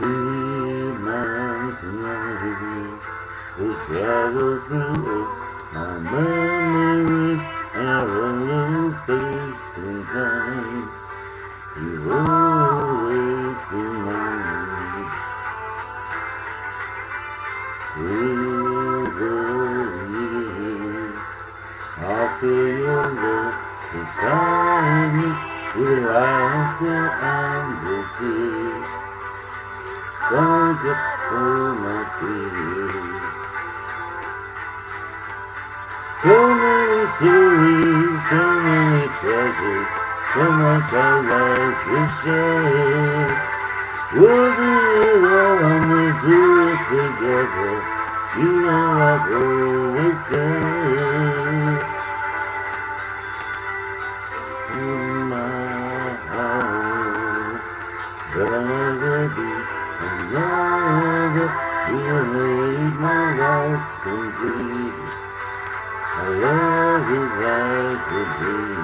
reminds me we traveled through my memories and rolling space and time. You always remind Eu the years. I feel your love inside me, without the ambiguity. So many stories, so many treasures, so much our life we share. We'll do it all and we'll do it together. You know I've always cared. In my heart, be another. You my life complete. I love is like a dream.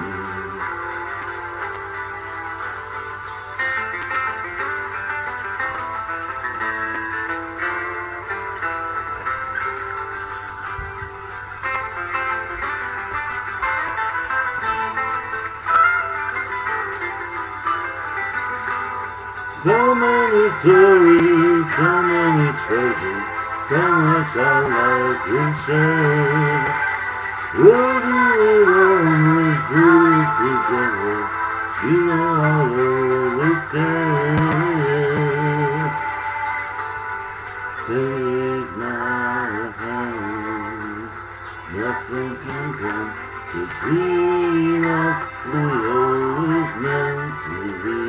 So many stories, so many treasures, so much our lives we share. We'll do it we'll do it together. You know I'll always stay. Take my hand, nothing can come between us. We always meant to be